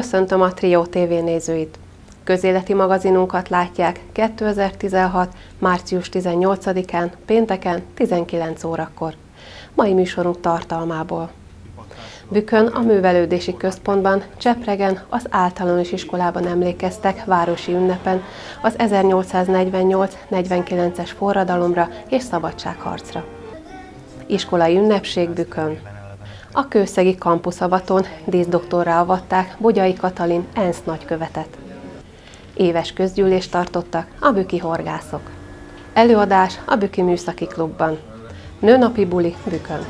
Köszöntöm a Trio TV nézőit! Közéleti magazinunkat látják 2016. március 18-án, pénteken 19 órakor. Mai műsorunk tartalmából. Bükön a művelődési központban Csepregen az általános iskolában emlékeztek városi ünnepen az 1848-49-es forradalomra és szabadságharcra. Iskolai ünnepség Bükön. A kőszegi kampuszavaton díszdoktorra avatták Bogyai Katalin ENSZ nagykövetet. Éves közgyűlést tartottak a büki horgászok. Előadás a Büki Műszaki Klubban. Nőnapi buli Bükön.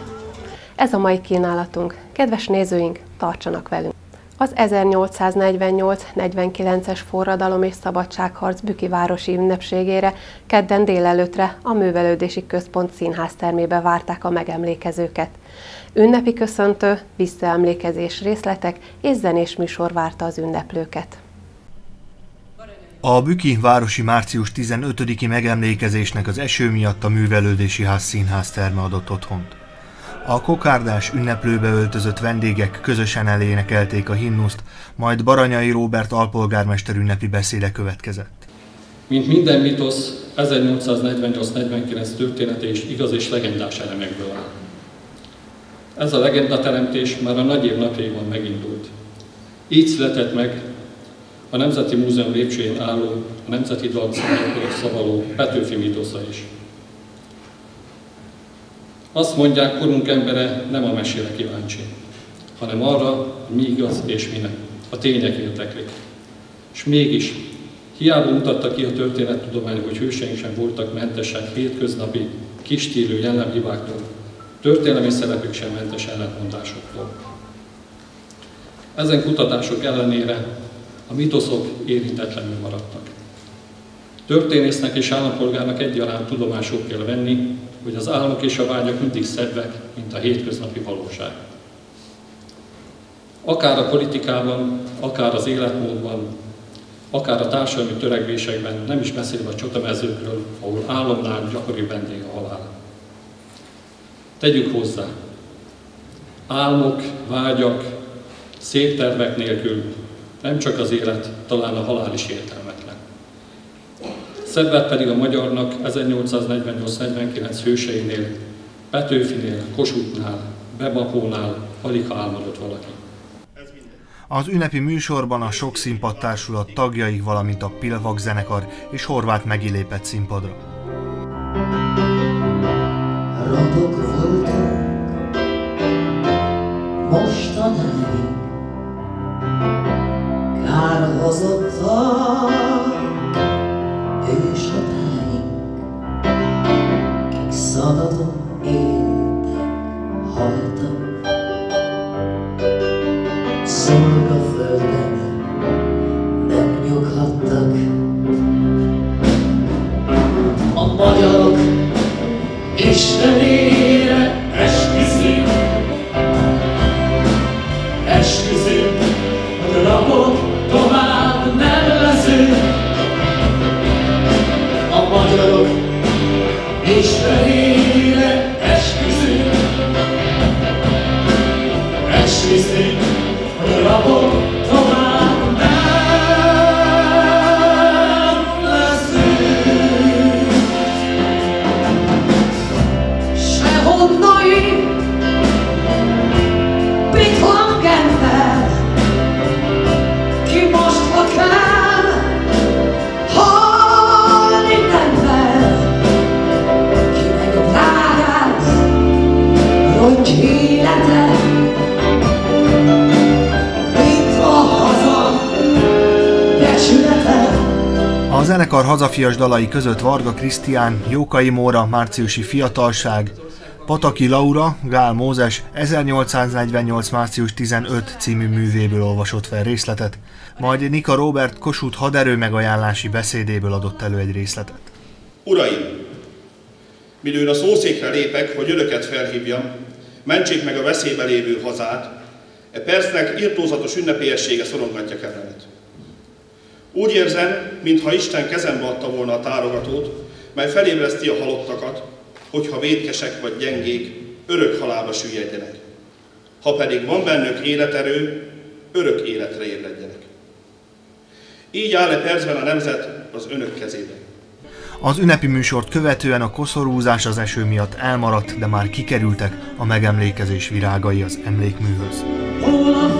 Ez a mai kínálatunk. Kedves nézőink, tartsanak velünk! Az 1848-49-es forradalom és szabadságharc Büki városi ünnepségére kedden délelőtre a Művelődési Központ színháztermébe várták a megemlékezőket. Ünnepi köszöntő, visszaemlékezés részletek és zenés műsor várta az ünneplőket. A Büki Városi március 15-i megemlékezésnek az eső miatt a Művelődési Ház színház terme adott otthont. A kokárdás ünneplőbe öltözött vendégek közösen elénekelték a himnuszt, majd Baranyai Róbert alpolgármester ünnepi beszéde következett. Mint minden mitosz, 1848-49 története is igaz és legendás elemekből áll. Ez a legendateremtés már a nagy év napjaiban megindult. Így született meg a Nemzeti Múzeum lépcsőjén álló, a Nemzeti Dalcímekről szavaló Petőfi mitosza is. Azt mondják, korunk embere nem a mesére kíváncsi, hanem arra, hogy mi igaz és mi nem. A tények érdeklik. És mégis, hiába mutatta ki a történettudomány, hogy hőseink sem voltak mentesek hétköznapi, kistílő jellemhibáktól, történelmi szerepük sem mentes ellentmondásoktól. Ezen kutatások ellenére a mitoszok érintetlenül maradtak. Történésznek és állampolgárnak egyaránt tudomásul kell venni, hogy az álmok és a vágyak mindig szebbek, mint a hétköznapi valóság. Akár a politikában, akár az életmódban, akár a társadalmi törekvésekben, nem is beszélve a csatamezőkről, ahol államnál gyakori vendég a halál. Tegyük hozzá, álmok, vágyak, szép tervek nélkül nem csak az élet, talán a halál is értelmetlen. Szebbet pedig a magyarnak 1848-49 hőseinél, Petőfinél, Kossuthnál, Bebakónál alig álmodott valaki. Az ünnepi műsorban a sok színpadtársulat tagjai, valamint a Pilvak zenekar és Horváth megilépett színpadra. Radok voltak mostanáig, kárhozottak és Sábado em A zenekar hazafias dalai között Varga Krisztián, Jókai Móra, Márciusi Fiatalság, Pataki Laura, Gál Mózes 1848. március 15 című művéből olvasott fel részletet, majd Nika Robert Kossuth haderő megajánlási beszédéből adott elő egy részletet. Uraim! Midőn a szószékre lépek, hogy önöket felhívjam, mentsék meg a veszélybe lévő hazát, e percnek írtózatos ünnepélyessége szorongatja kedvemet. Úgy érzem, mintha Isten kezembe adta volna a tárogatót, mely felébreszti a halottakat, hogyha védkesek vagy gyengék, örök halálba süllyedjenek. Ha pedig van bennük életerő, örök életre ébredjenek. Így áll-e percben a nemzet az önök kezében. Az ünnepi műsort követően a koszorúzás az eső miatt elmaradt, de már kikerültek a megemlékezés virágai az emlékműhöz. Hol a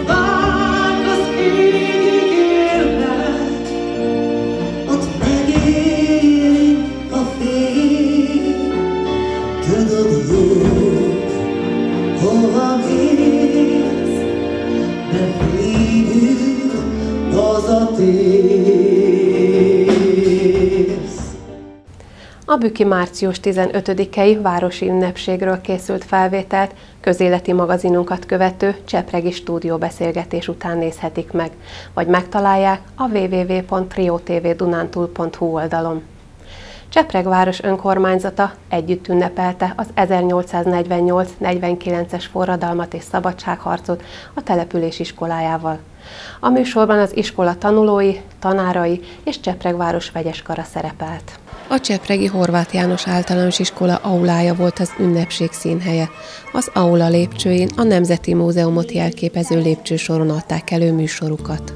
A Büki március 15-i városi ünnepségről készült felvételt közéleti magazinunkat követő Csepregi stúdióbeszélgetés után nézhetik meg, vagy megtalálják a www.triotvdunántúl.hu oldalon. Csepreg város önkormányzata együtt ünnepelte az 1848-49-es forradalmat és szabadságharcot a település iskolájával. A műsorban az iskola tanulói, tanárai és Csepreg város vegyes kara szerepelt. A Csepregi Horváth János általános iskola aulája volt az ünnepség színhelye. Az aula lépcsőin a Nemzeti Múzeumot jelképező lépcsősoron adták elő műsorukat.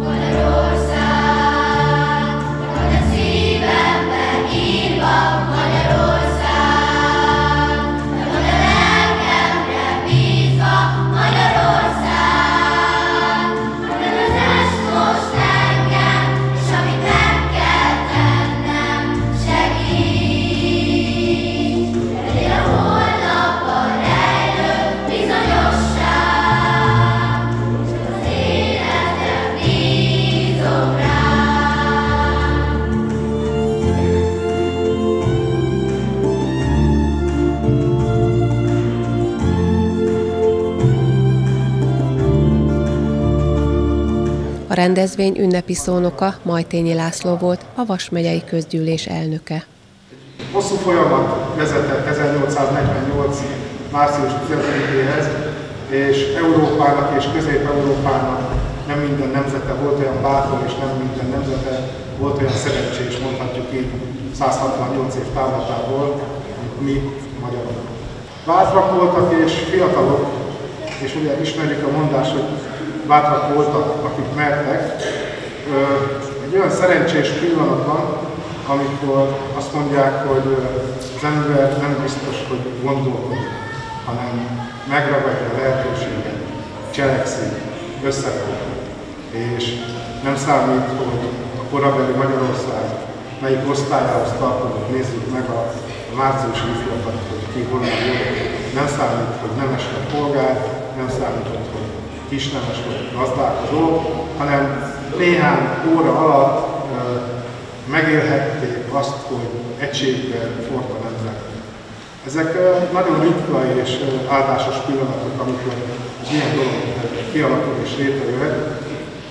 A rendezvény ünnepi szónoka Majtényi László volt, a Vas megyei közgyűlés elnöke. Hosszú folyamat vezetett 1848. március 15-éhez, és Európának és Közép-Európának nem minden nemzete volt olyan bátor, és nem minden nemzete volt olyan szerencsés, mondhatjuk így 168 év távlatából, mint mi magyarok. Bátrak voltak és fiatalok, és ugye ismerjük a mondást, hogy bátrak voltak, akik mertek. Egy olyan szerencsés pillanat van, amikor azt mondják, hogy az ember nem biztos, hogy gondolkodik, hanem megragadja a lehetőséget, cselekszik, összefog. És nem számít, hogy a korabeli Magyarország melyik osztályához tartozik, nézzük meg a, a márciusi ifjakat, hogy ki honnan volt. Nem számít, hogy nemes vagy polgár, nem számít, hogy kisnemes vagy gazdálkodó, hanem néhány óra alatt megélhették azt, hogy egységben forrt a nemzet. Ezek nagyon ritka és áldásos pillanatok, amikor egy ilyen dolog kialakul és létrejöhet,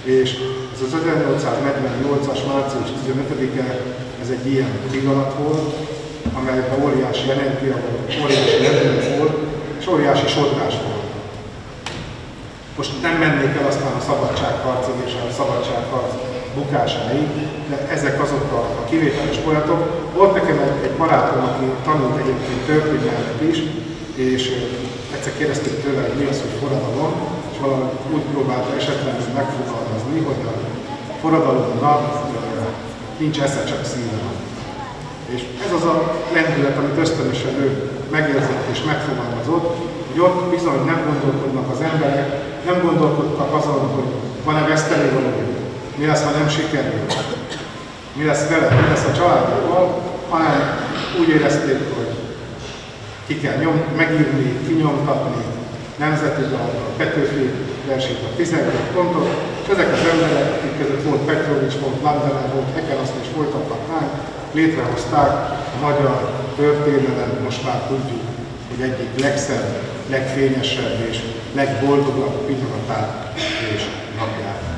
és ez az 1848-as március 15-e, ez egy ilyen pillanat volt, amelyben óriási energia volt, óriási lendület volt, és óriási sodrás volt. Most nem mennék el aztán a szabadságharcig és a szabadságharc bukásáig, de ezek azok a, a kivételes folyamatok. Volt nekem egy, egy barátom, aki tanult egyébként történelmet is, és egyszer kérdezték tőle, hogy mi az, hogy forradalom, és valahogy úgy próbálta esetleg megfogalmazni, hogy a forradalomnak nincs esze, csak szíve van. És ez az a lendület, amit ösztönösen ő megérzett és megfogalmazott, hogy ott bizony nem gondolkodnak az emberek, nem gondolkodtak azon, hogy van-e veszteni valami, mi lesz, ha nem sikerül, mi lesz vele, mi lesz a családjával, hanem úgy érezték, hogy ki kell nyom, megírni, kinyomtatni, nemzeti dal, a Petőfi versét, a 12 pontot, és ezek az emberek, akik között volt Petrovics, volt Landeler, volt Heken, azt is folytathatnánk, létrehozták a magyar történelem, most már tudjuk, hogy egyik legszebb, legfényesebb és legboldogabb pillanatát és napját.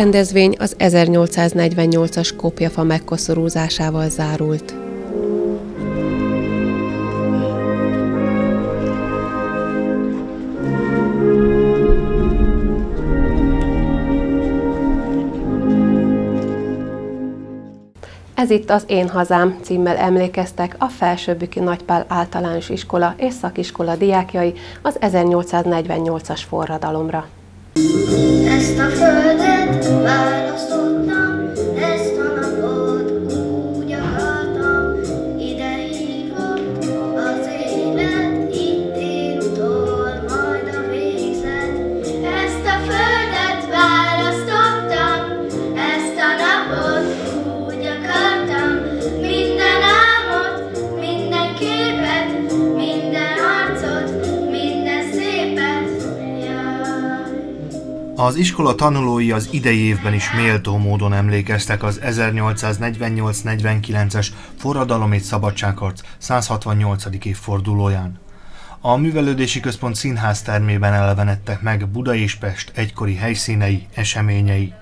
Rendezvény az 1848-as kopjafa megkoszorúzásával zárult. Ez itt az Én Hazám címmel emlékeztek a Felsőbüki Nagypál Általános Iskola és Szakiskola diákjai az 1848-as forradalomra. Ezt a földet választottam, ezt Az iskola tanulói az idei évben is méltó módon emlékeztek az 1848-49-es forradalom és szabadságharc 168. évfordulóján. A Művelődési Központ színház termében elevenedtek meg Buda és Pest egykori helyszínei, eseményei.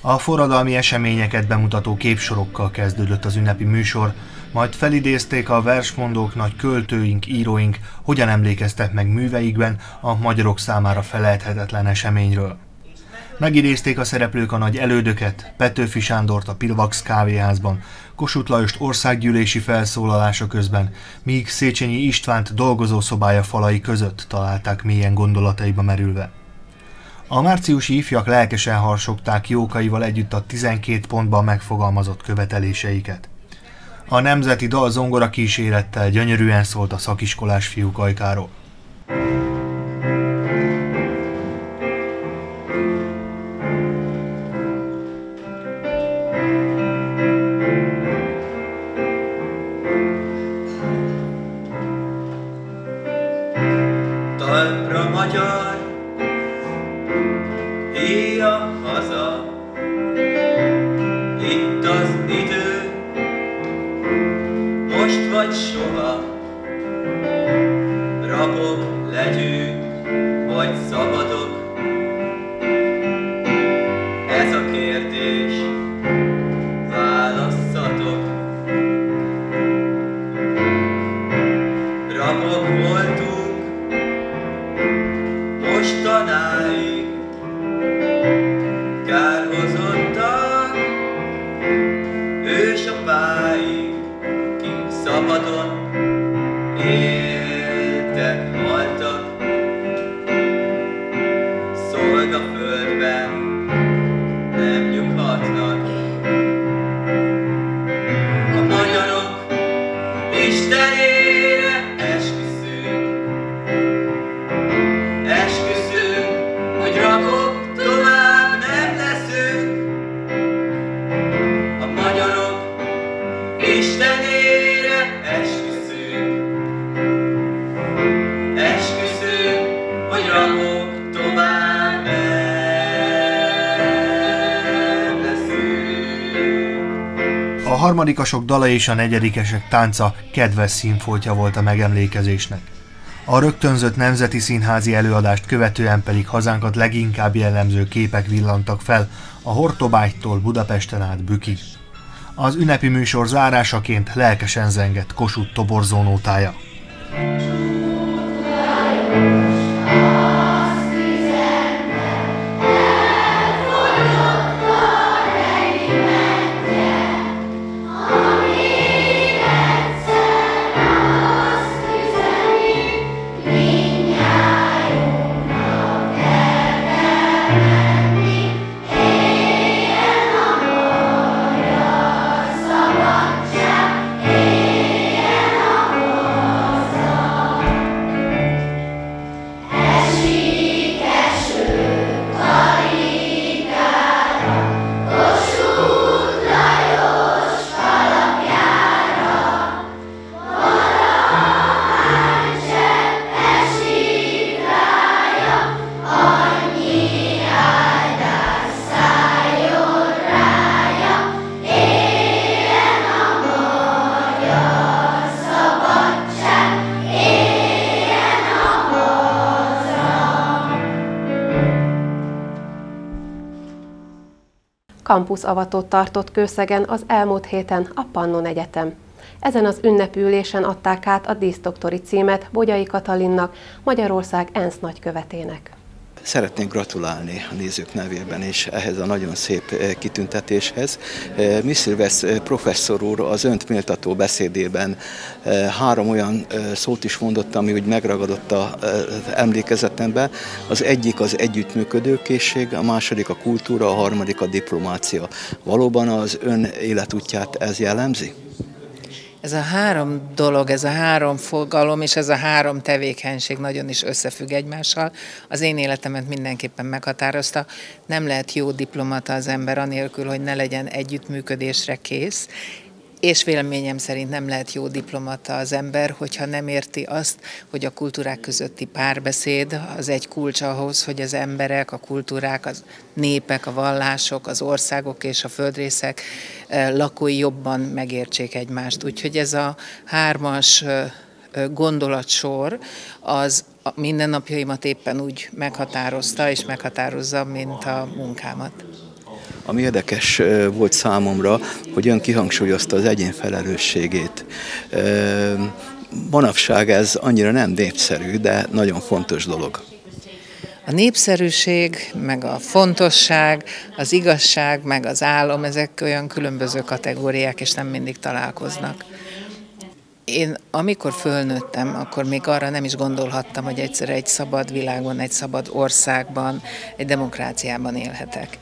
A forradalmi eseményeket bemutató képsorokkal kezdődött az ünnepi műsor, majd felidézték a versmondók nagy költőink, íróink, hogyan emlékeztek meg műveikben a magyarok számára felelthetetlen eseményről. Megidézték a szereplők a nagy elődöket, Petőfi Sándort a Pilvax kávéházban, Kossuth Lajost országgyűlési felszólalása közben, míg Széchenyi Istvánt dolgozószobája falai között találták mélyen gondolataiba merülve. A márciusi ifjak lelkesen harsogták jókaival együtt a 12 pontban megfogalmazott követeléseiket. A nemzeti dal zongora kísérettel gyönyörűen szólt a szakiskolás fiúk ajkáról. Harmadikasok dala és a negyedikesek tánca kedves színfoltja volt a megemlékezésnek. A rögtönzött nemzeti színházi előadást követően pedig hazánkat leginkább jellemző képek villantak fel a Hortobágytól Budapesten át Bükig. Az ünnepi műsor zárásaként lelkesen zengett Kossuth toborzónótája. Szabadság, Kampuszavatót tartott Kőszegen az elmúlt héten a Pannon Egyetem. Ezen az ünnepülésen adták át a díszdoktori címet Bogyai Katalinnak, Magyarország ENSZ nagykövetének. Szeretnék gratulálni a nézők nevében is ehhez a nagyon szép eh, kitüntetéshez. Eh, Miszilvesz eh, professzor úr az önt méltató beszédében három olyan szót is mondott, ami úgy megragadott az emlékezetembe. Az egyik az együttműködőkészség, a második a kultúra, a harmadik a diplomácia. Valóban az ön életútját ez jellemzi? Ez a három dolog, ez a három fogalom és ez a három tevékenység nagyon is összefügg egymással. Az én életemet mindenképpen meghatározta. Nem lehet jó diplomata az ember anélkül, hogy ne legyen együttműködésre kész, és véleményem szerint nem lehet jó diplomata az ember, hogyha nem érti azt, hogy a kultúrák közötti párbeszéd az egy kulcs ahhoz, hogy az emberek, a kultúrák, az népek, a vallások, az országok és a földrészek eh, lakói jobban megértsék egymást. Úgyhogy ez a hármas eh, eh, gondolatsor az a mindennapjaimat éppen úgy meghatározta és meghatározza, mint a munkámat. Ami érdekes volt számomra, hogy ön kihangsúlyozta az egyén felelősségét. Manapság ez annyira nem népszerű, de nagyon fontos dolog. A népszerűség, meg a fontosság, az igazság, meg az álom, ezek olyan különböző kategóriák, és nem mindig találkoznak. Én amikor fölnőttem, akkor még arra nem is gondolhattam, hogy egyszer egy szabad világon, egy szabad országban, egy demokráciában élhetek.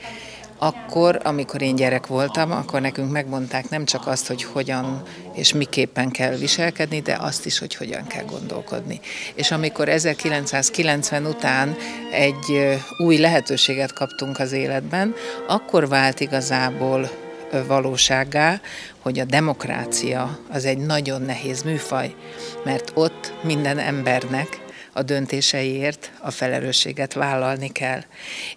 Akkor, amikor én gyerek voltam, akkor nekünk megmondták nem csak azt, hogy hogyan és miképpen kell viselkedni, de azt is, hogy hogyan kell gondolkodni. És amikor 1990 után egy új lehetőséget kaptunk az életben, akkor vált igazából ö, valósággá, hogy a demokrácia az egy nagyon nehéz műfaj, mert ott minden embernek a döntéseiért a felelősséget vállalni kell.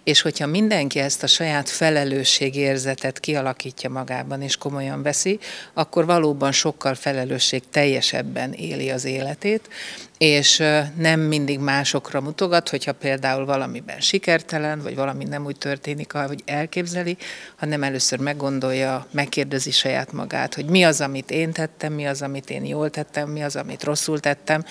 És hogyha mindenki ezt a saját felelősségérzetet kialakítja magában és komolyan veszi, akkor valóban sokkal felelősség teljesebben éli az életét, és nem mindig másokra mutogat, hogyha például valamiben sikertelen, vagy valami nem úgy történik, ahogy elképzeli, hanem először meggondolja, megkérdezi saját magát, hogy mi az, amit én tettem, mi az, amit én jól tettem, mi az, amit rosszul tettem,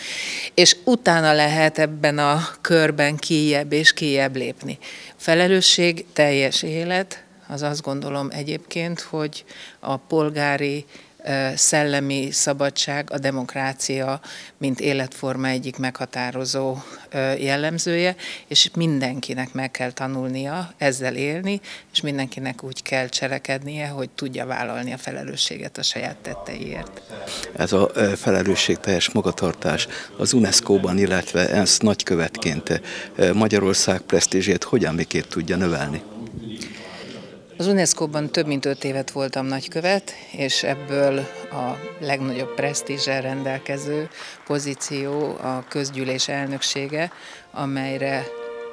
és utána lehet ebben a körben kijebb és kijebb lépni. Felelősség teljes élet, az azt gondolom egyébként, hogy a polgári szellemi szabadság, a demokrácia, mint életforma egyik meghatározó jellemzője, és mindenkinek meg kell tanulnia ezzel élni, és mindenkinek úgy kell cselekednie, hogy tudja vállalni a felelősséget a saját tetteiért. Ez a felelősségteljes magatartás az UNESCO-ban, illetve ENSZ nagykövetként Magyarország presztízsét hogyan miképp tudja növelni? Az UNESCO-ban több mint öt évet voltam nagykövet, és ebből a legnagyobb presztízsel rendelkező pozíció a közgyűlés elnöksége, amelyre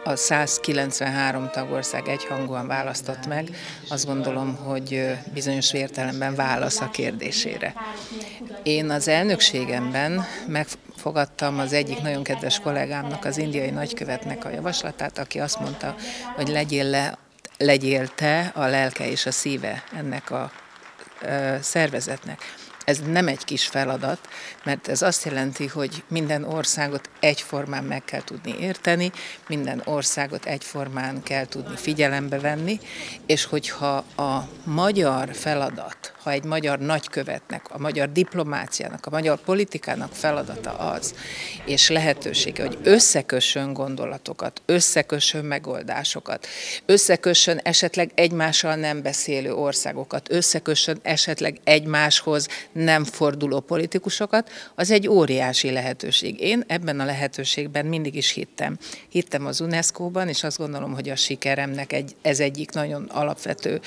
a 193 tagország egyhangúan választott meg, azt gondolom, hogy bizonyos értelemben válasz a kérdésére. Én az elnökségemben megfogadtam az egyik nagyon kedves kollégámnak, az indiai nagykövetnek a javaslatát, aki azt mondta, hogy legyél le legyél te a lelke és a szíve ennek a szervezetnek. Ez nem egy kis feladat, mert ez azt jelenti, hogy minden országot egyformán meg kell tudni érteni, minden országot egyformán kell tudni figyelembe venni, és hogyha a magyar feladat, ha egy magyar nagykövetnek, a magyar diplomáciának, a magyar politikának feladata az, és lehetősége, hogy összekössön gondolatokat, összekössön megoldásokat, összekössön esetleg egymással nem beszélő országokat, összekössön esetleg egymáshoz nem forduló politikusokat, az egy óriási lehetőség. Én ebben a lehetőségben mindig is hittem. Hittem az UNESCO-ban, és azt gondolom, hogy a sikeremnek egy, ez egyik nagyon alapvető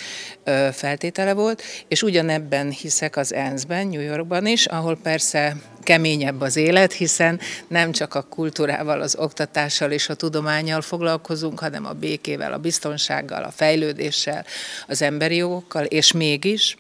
feltétele volt, és ugyanebben hiszek az ENSZ-ben, New Yorkban is, ahol persze keményebb az élet, hiszen nem csak a kultúrával, az oktatással és a tudományjal foglalkozunk, hanem a békével, a biztonsággal, a fejlődéssel, az emberi jogokkal, és mégis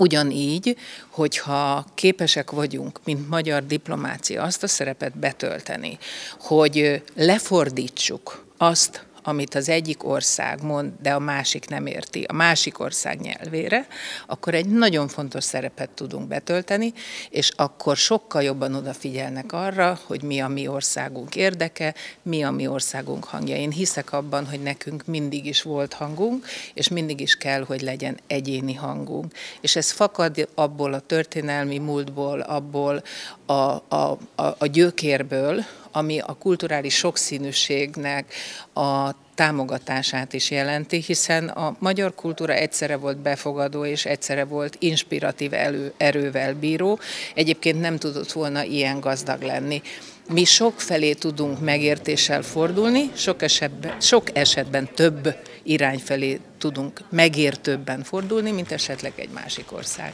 Ugyanígy, hogyha képesek vagyunk, mint magyar diplomácia azt a szerepet betölteni, hogy lefordítsuk azt, amit az egyik ország mond, de a másik nem érti, a másik ország nyelvére, akkor egy nagyon fontos szerepet tudunk betölteni, és akkor sokkal jobban odafigyelnek arra, hogy mi a mi országunk érdeke, mi a mi országunk hangja. Én hiszek abban, hogy nekünk mindig is volt hangunk, és mindig is kell, hogy legyen egyéni hangunk. És ez fakad abból a történelmi múltból, abból a, a, a, a gyökérből, ami a kulturális sokszínűségnek a támogatását is jelenti, hiszen a magyar kultúra egyszerre volt befogadó és egyszerre volt inspiratív elő, erővel bíró. Egyébként nem tudott volna ilyen gazdag lenni. Mi sok felé tudunk megértéssel fordulni, sok esetben, sok esetben több irány felé tudunk megértőbben fordulni, mint esetleg egy másik ország.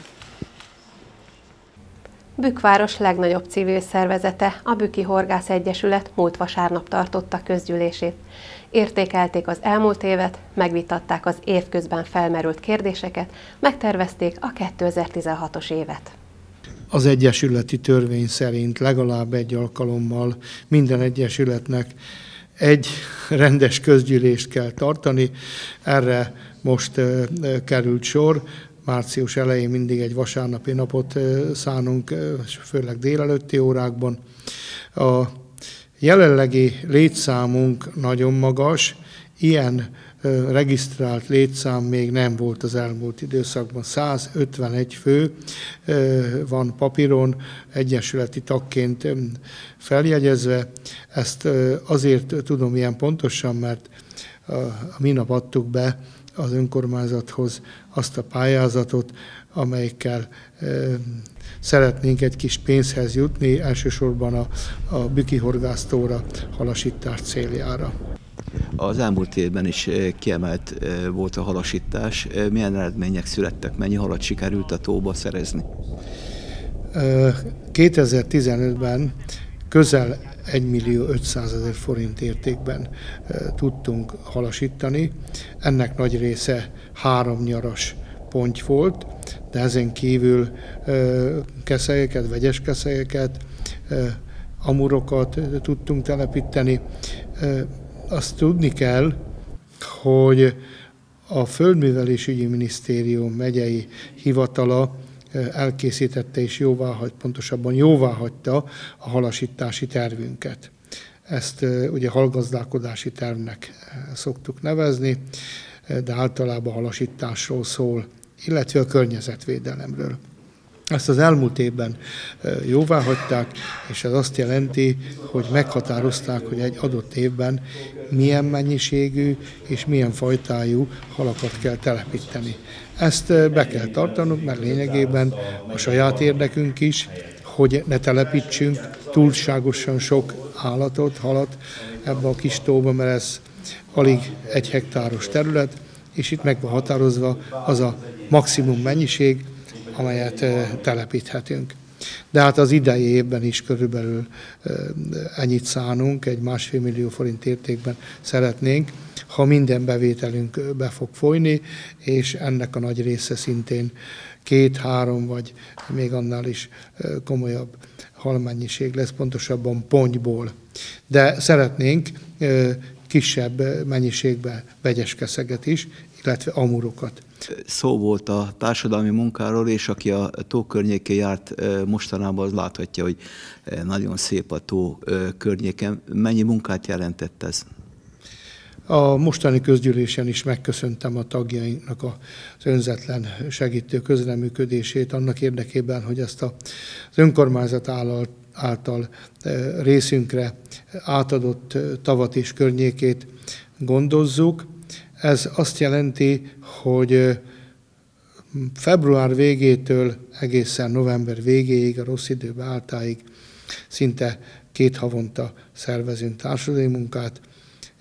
Bükkváros legnagyobb civil szervezete, a Büki Horgász Egyesület múlt vasárnap tartotta közgyűlését. Értékelték az elmúlt évet, megvitatták az évközben felmerült kérdéseket, megtervezték a 2016-os évet. Az egyesületi törvény szerint legalább egy alkalommal minden egyesületnek egy rendes közgyűlést kell tartani. Erre most került sor. Március elején mindig egy vasárnapi napot szánunk, főleg délelőtti órákban. A jelenlegi létszámunk nagyon magas, ilyen regisztrált létszám még nem volt az elmúlt időszakban. 151 fő van papíron, egyesületi tagként feljegyezve. Ezt azért tudom ilyen pontosan, mert a minap adtuk be az önkormányzathoz azt a pályázatot, amelyikkel szeretnénk egy kis pénzhez jutni, elsősorban a, a Büki horgásztóra halasítás céljára. Az elmúlt évben is kiemelt volt a halasítás. Milyen eredmények születtek? Mennyi halat sikerült a tóba szerezni? Ö, 2015-ben közel 1 millió 500 ezer forint értékben ö, tudtunk halasítani. Ennek nagy része három nyaras ponty volt, de ezen kívül ö, keszelyeket, vegyes keszelyeket, ö, amurokat tudtunk telepíteni. Azt tudni kell, hogy a Földművelésügyi Minisztérium megyei hivatala elkészítette és jóváhagy, pontosabban jóváhagyta a halasítási tervünket. Ezt ugye halgazdálkodási tervnek szoktuk nevezni, de általában halasításról szól, illetve a környezetvédelemről. Ezt az elmúlt évben jóvá hagyták, és ez azt jelenti, hogy meghatározták, hogy egy adott évben milyen mennyiségű és milyen fajtájú halakat kell telepíteni. Ezt be kell tartanunk, mert lényegében a saját érdekünk is, hogy ne telepítsünk túlságosan sok állatot, halat ebbe a kis tóba, mert ez alig egy hektáros terület, és itt meg van határozva az a maximum mennyiség, amelyet telepíthetünk. De hát az idei évben is körülbelül ennyit szánunk, egy másfél millió forint értékben szeretnénk, ha minden bevételünk be fog folyni, és ennek a nagy része szintén két-három, vagy még annál is komolyabb halmennyiség lesz, pontosabban pontyból. De szeretnénk kisebb mennyiségben vegyes keszeget is, illetve amurokat. Szó volt a társadalmi munkáról, és aki a tó környékén járt mostanában, az láthatja, hogy nagyon szép a tó környéken. Mennyi munkát jelentett ez? A mostani közgyűlésen is megköszöntem a tagjainknak az önzetlen segítő közreműködését annak érdekében, hogy ezt az önkormányzat által, eh, részünkre átadott eh, tavat és környékét gondozzuk. Ez azt jelenti, hogy eh, február végétől egészen november végéig, a rossz idő beálltáig szinte két havonta szervezünk társadalmi munkát,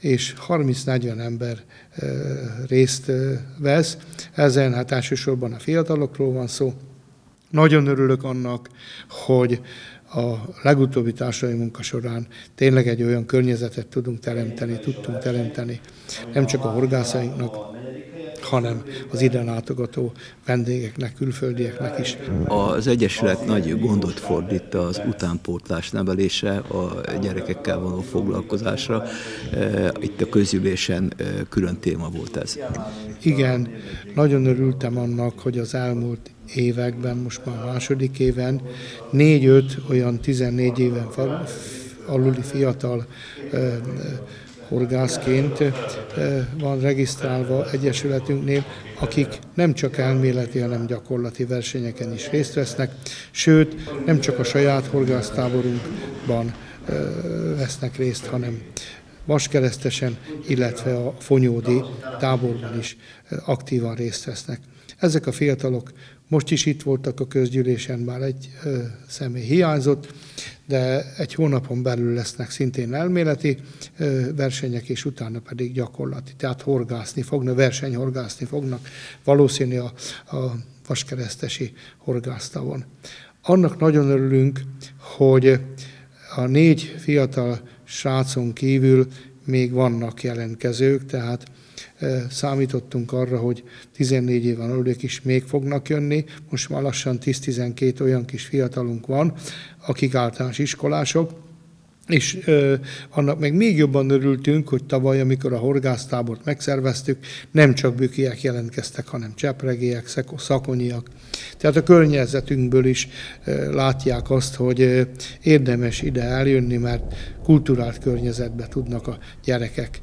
és 30-40 ember részt vesz. Ezen hát elsősorban a fiatalokról van szó. Nagyon örülök annak, hogy a legutóbbi társadalmi munka során tényleg egy olyan környezetet tudunk teremteni, tudtunk teremteni, nem csak a horgászainknak, hanem az ide látogató vendégeknek, külföldieknek is. Az Egyesület nagy gondot fordít az utánpótlás nevelésre, a gyerekekkel való foglalkozásra. E, Itt a közülésen e, külön téma volt ez. Igen, nagyon örültem annak, hogy az elmúlt években, most már második éven, négy-öt olyan 14 éven aluli fiatal ö, horgászként ö, van regisztrálva Egyesületünknél, akik nem csak elméleti, hanem gyakorlati versenyeken is részt vesznek, sőt, nem csak a saját horgásztáborunkban ö, vesznek részt, hanem Vaskeresztesen, illetve a Fonyódi táborban is ö, aktívan részt vesznek. Ezek a fiatalok most is itt voltak a közgyűlésen, bár egy ö, személy hiányzott, de egy hónapon belül lesznek szintén elméleti ö, versenyek, és utána pedig gyakorlati. Tehát horgászni fognak, versenyhorgászni fognak, valószínű a, a Vaskeresztesi horgásztavon. Annak nagyon örülünk, hogy a négy fiatal srácon kívül még vannak jelentkezők, tehát számítottunk arra, hogy 14 éven alulők is még fognak jönni. Most már lassan 10-12 olyan kis fiatalunk van, akik általános iskolások, és ö, annak meg még jobban örültünk, hogy tavaly, amikor a horgásztábort megszerveztük, nem csak bükiek jelentkeztek, hanem csepregélyek, szeko- szakonyiak. Tehát a környezetünkből is ö, látják azt, hogy ö, érdemes ide eljönni, mert kulturált környezetbe tudnak a gyerekek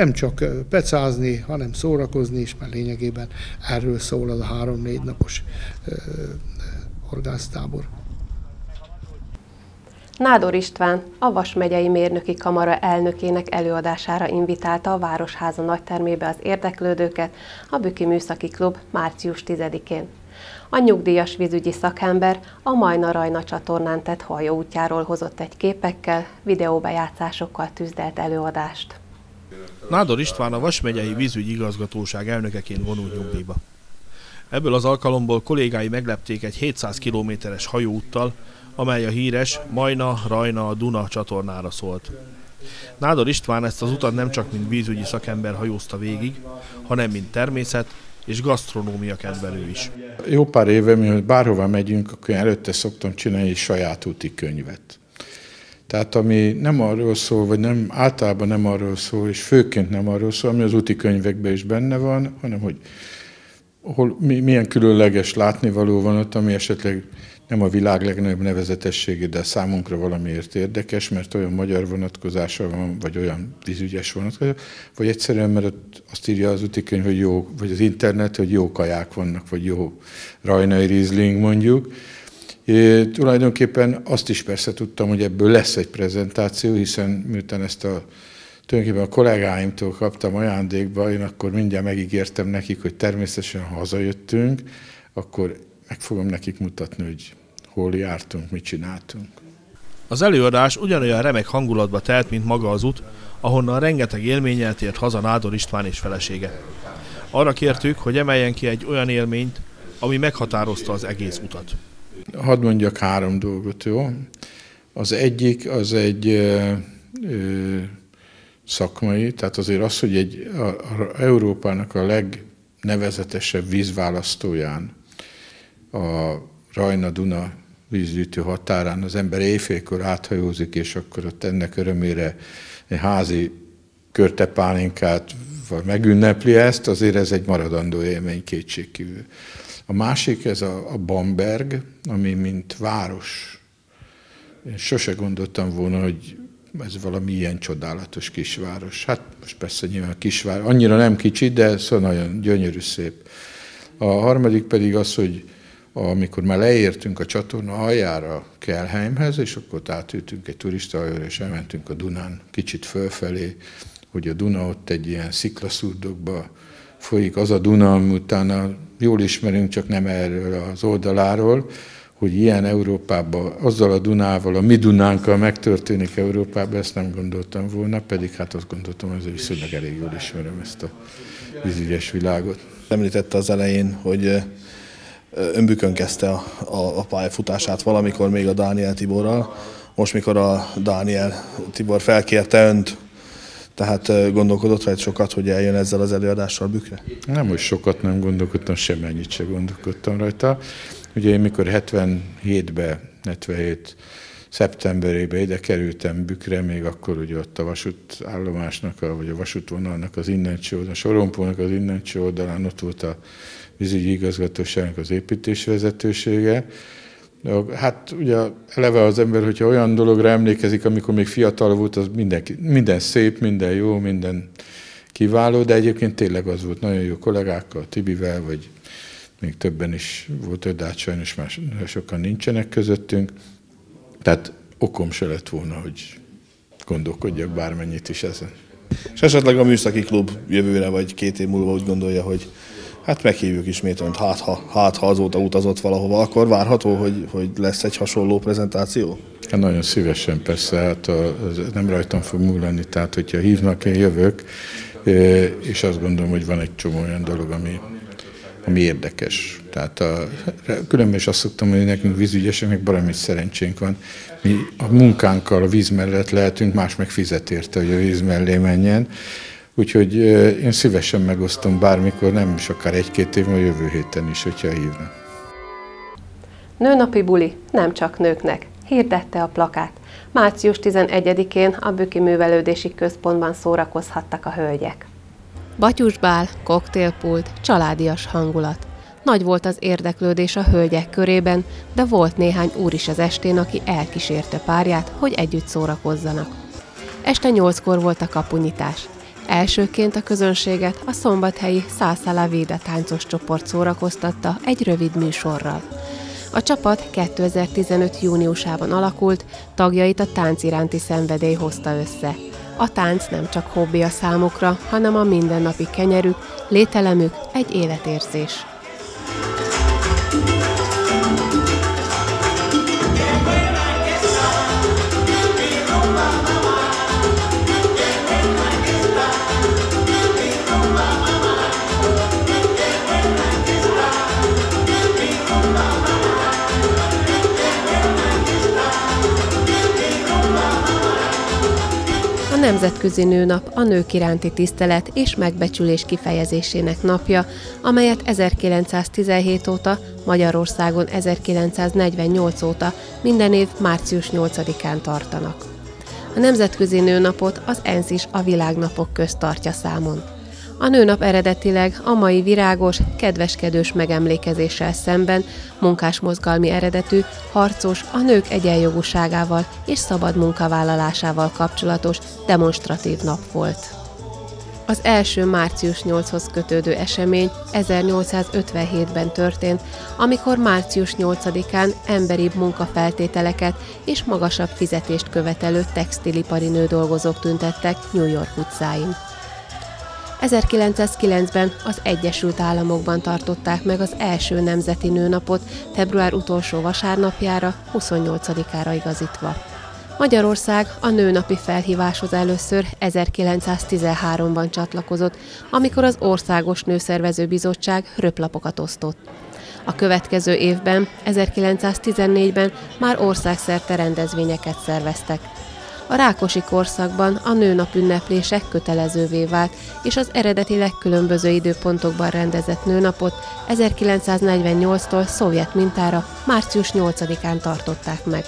nem csak pecázni, hanem szórakozni is, mert lényegében erről szól az a három-négy napos horgásztábor. Nádor István, a Vas megyei mérnöki kamara elnökének előadására invitálta a Városháza nagytermébe az érdeklődőket a Büki Műszaki Klub március 10-én. A nyugdíjas vízügyi szakember a Majna Rajna csatornán tett hajóútjáról hozott egy képekkel, videóbejátszásokkal tüzdelt előadást. Nádor István a Vas megyei vízügyi igazgatóság elnökeként vonult nyugdíjba. Ebből az alkalomból kollégái meglepték egy 700 kilométeres hajóúttal, amely a híres Majna Rajna Duna csatornára szólt. Nádor István ezt az utat nem csak mint vízügyi szakember hajózta végig, hanem mint természet és gasztronómia kedvelő is. Jó pár éve, mi bárhova megyünk, akkor előtte szoktam csinálni egy saját úti könyvet. Tehát ami nem arról szól, vagy nem, általában nem arról szól, és főként nem arról szól, ami az úti könyvekben is benne van, hanem hogy hol, mi, milyen különleges látnivaló van ott, ami esetleg nem a világ legnagyobb nevezetességű, de számunkra valamiért érdekes, mert olyan magyar vonatkozása van, vagy olyan vízügyes vonatkozása, vagy egyszerűen, mert ott azt írja az úti könyv, hogy jó, vagy az internet, hogy jó kaják vannak, vagy jó rajnai rizling mondjuk. Tulajdonképpen azt is persze tudtam, hogy ebből lesz egy prezentáció, hiszen miután ezt a tulajdonképpen a kollégáimtól kaptam ajándékba, én akkor mindjárt megígértem nekik, hogy természetesen ha hazajöttünk, akkor meg fogom nekik mutatni, hogy hol jártunk, mit csináltunk. Az előadás ugyanolyan remek hangulatba telt, mint maga az út, ahonnan rengeteg élménnyel tért haza Nádor István és felesége. Arra kértük, hogy emeljen ki egy olyan élményt, ami meghatározta az egész utat. Hadd mondjak három dolgot, jó? Az egyik, az egy ö, ö, szakmai, tehát azért az, hogy egy a, a Európának a legnevezetesebb vízválasztóján, a Rajna-Duna vízgyűjtő határán az ember éjfélkor áthajózik, és akkor ott ennek örömére egy házi körtepálinkát megünnepli ezt, azért ez egy maradandó élmény kétségkívül. A másik, ez a, a Bamberg, ami mint város. Én sose gondoltam volna, hogy ez valami ilyen csodálatos kisváros. Hát most persze nyilván kisváros, annyira nem kicsi, de szóval nagyon gyönyörű szép. A harmadik pedig az, hogy amikor már leértünk a csatorna aljára Kelheimhez, és akkor ott átültünk egy turistahajóra, és elmentünk a Dunán kicsit fölfelé, hogy a Duna ott egy ilyen sziklaszurdokba folyik, az a Duna, utána jól ismerünk, csak nem erről az oldaláról, hogy ilyen Európában, azzal a Dunával, a mi Dunánkkal megtörténik Európában, ezt nem gondoltam volna, pedig hát azt gondoltam, hogy viszonylag elég jól ismerem ezt a vízügyes világot. Említette az elején, hogy önbükön kezdte a, a, a pályafutását valamikor még a Dániel Tiborral. Most, mikor a Dániel Tibor felkérte önt Tehát gondolkodott rajta sokat, hogy eljön ezzel az előadással Bükre? Nem, hogy sokat nem gondolkodtam, semmennyit se gondolkodtam rajta. Ugye én mikor 77-ben, 77 szeptemberében ide kerültem Bükre, még akkor ugye ott a vasútállomásnak, a, vagy a vasútvonalnak az innentsi oldalán, a Sorompónak az innentsi oldalán ott volt a vízügyi igazgatóságnak az építésvezetősége. Hát ugye eleve az ember, hogyha olyan dologra emlékezik, amikor még fiatal volt, az minden, minden szép, minden jó, minden kiváló, de egyébként tényleg az volt nagyon jó kollégákkal, Tibivel, vagy még többen is volt, de hát sajnos már sokan nincsenek közöttünk. Tehát okom se lett volna, hogy gondolkodjak bármennyit is ezen. És esetleg a műszaki klub jövőre vagy két év múlva úgy gondolja, hogy hát meghívjuk ismét önt, hát ha, hát ha azóta utazott valahova, akkor várható, hogy, hogy lesz egy hasonló prezentáció? Hát nagyon szívesen persze, hát a, nem rajtam fog múlani, tehát hogyha hívnak, én jövök, és azt gondolom, hogy van egy csomó olyan dolog, ami, ami érdekes. Tehát a, különben is azt szoktam mondani, hogy nekünk vízügyeseknek baromi szerencsénk van. Mi a munkánkkal a víz mellett lehetünk, más meg fizet érte, hogy a víz mellé menjen. Úgyhogy én szívesen megosztom bármikor, nem is akár egy-két év, vagy jövő héten is, hogyha hívnak. Nőnapi buli nem csak nőknek, hirdette a plakát. Március 11-én a Büki Művelődési Központban szórakozhattak a hölgyek. Batyusbál, koktélpult, családias hangulat. Nagy volt az érdeklődés a hölgyek körében, de volt néhány úr is az estén, aki elkísérte párját, hogy együtt szórakozzanak. Este nyolckor volt a kapunyitás. Elsőként a közönséget a szombathelyi Szászala Véde táncos csoport szórakoztatta egy rövid műsorral. A csapat 2015. júniusában alakult, tagjait a tánc iránti szenvedély hozta össze. A tánc nem csak hobbi a számukra, hanem a mindennapi kenyerük, lételemük egy életérzés. Nemzetközi Nőnap a nők iránti tisztelet és megbecsülés kifejezésének napja, amelyet 1917 óta, Magyarországon 1948 óta minden év március 8-án tartanak. A Nemzetközi Nőnapot az ENSZ is a világnapok közt tartja számon. A nőnap eredetileg a mai virágos, kedveskedős megemlékezéssel szemben munkásmozgalmi eredetű, harcos, a nők egyenjogúságával és szabad munkavállalásával kapcsolatos demonstratív nap volt. Az első március 8-hoz kötődő esemény 1857-ben történt, amikor március 8-án emberibb munkafeltételeket és magasabb fizetést követelő textilipari nődolgozók tüntettek New York utcáin. 1909-ben az Egyesült Államokban tartották meg az első nemzeti nőnapot február utolsó vasárnapjára, 28-ára igazítva. Magyarország a nőnapi felhíváshoz először 1913-ban csatlakozott, amikor az Országos Nőszervező Bizottság röplapokat osztott. A következő évben, 1914-ben már országszerte rendezvényeket szerveztek. A rákosi korszakban a nőnap ünneplése kötelezővé vált, és az eredetileg különböző időpontokban rendezett nőnapot 1948-tól szovjet mintára március 8-án tartották meg.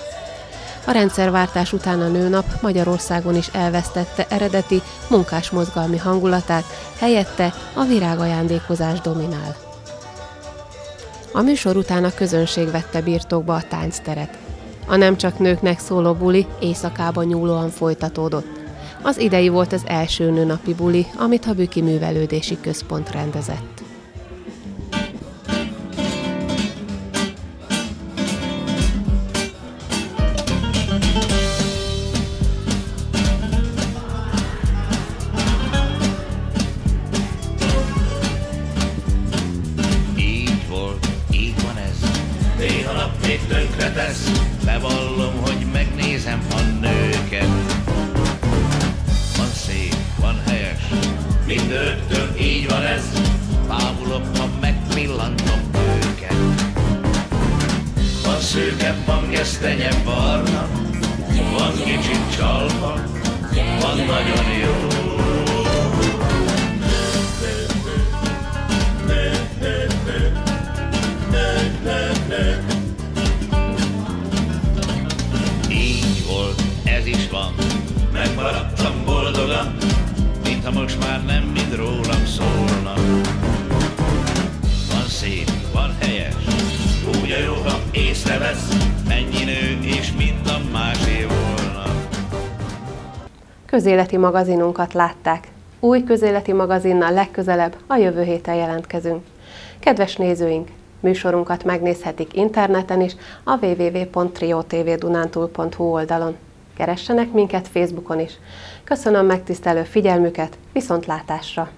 A rendszerváltás után a nőnap Magyarországon is elvesztette eredeti munkásmozgalmi hangulatát, helyette a virágajándékozás dominál. A műsor után a közönség vette birtokba a táncteret. A nem csak nőknek szóló buli éjszakában nyúlóan folytatódott. Az idei volt az első nőnapi buli, amit a Büki Művelődési Központ rendezett. van kicsit csalva, van nagyon jó. Így volt, ez is van, megmaradtam boldogan, mintha most már nem mind rólam szólna. Van szép, van helyes, úgy a jó, ha észrevesz, Közéleti magazinunkat látták. Új közéleti magazinnal legközelebb a jövő héten jelentkezünk. Kedves nézőink, műsorunkat megnézhetik interneten is a www.triotvdunántúl.hu oldalon. Keressenek minket Facebookon is. Köszönöm megtisztelő figyelmüket, viszontlátásra!